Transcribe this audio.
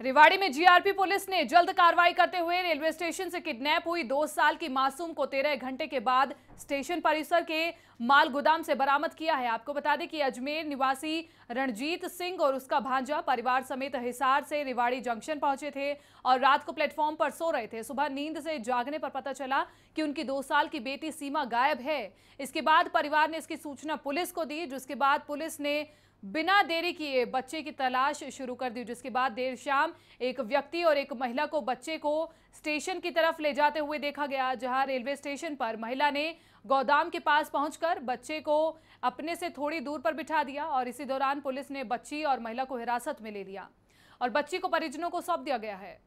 रेवाड़ी में GRP police ने जल्द कार्रवाई करते हुए रेलवे स्टेशन से किडनैप हुई दो साल की मासूम को तेरह घंटे के बाद स्टेशन परिसर के माल गोदाम से बरामद किया है। आपको बता दें कि अजमेर निवासी रणजीत सिंह और उसका भांजा परिवार समेत हिसार से रिवाड़ी जंक्शन पहुँचे थे और रात को प्लेटफॉर्म पर सो रहे थे। सुबह नींद से जागने पर पता चला कि उनकी दो साल की बेटी सीमा गायब है। इसके बाद परिवार ने इसकी सूचना पुलिस को दी, जिसके बाद पुलिस ने बिना देरी किए बच्चे की तलाश शुरू कर दी, जिसके बाद देर शाम एक व्यक्ति और एक महिला को बच्चे को स्टेशन की तरफ़ ले जाते हुए देखा गया, जहाँ रेलवे स्टेशन पर महिला ने गोदाम के पास पहुंचकर बच्चे को अपने से थोड़ी दूर पर बिठा दिया और इसी दौरान पुलिस ने बच्ची और महिला को हिरासत में ले लिया। और बच्ची को परिजनों को सौंप दिया गया है।